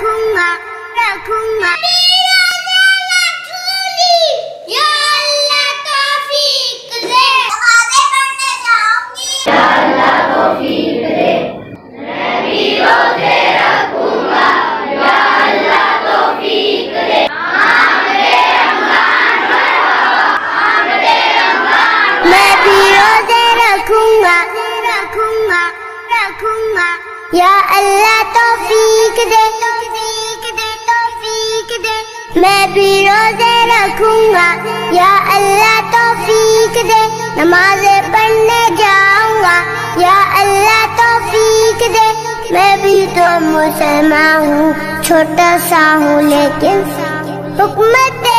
رکھوں گا رکھوں گا میں بھی رکھوں گا رکھوں گا یا اللہ توفیق دے دے मैं भी रोज़े रखूँगा या अल्लाह तो फीक दे नमाजे पढ़ने जाऊँगा या अल्लाह तो फीक दे मैं भी तो मुसलमान हूँ छोटा सा हूँ लेकिन हुकूमत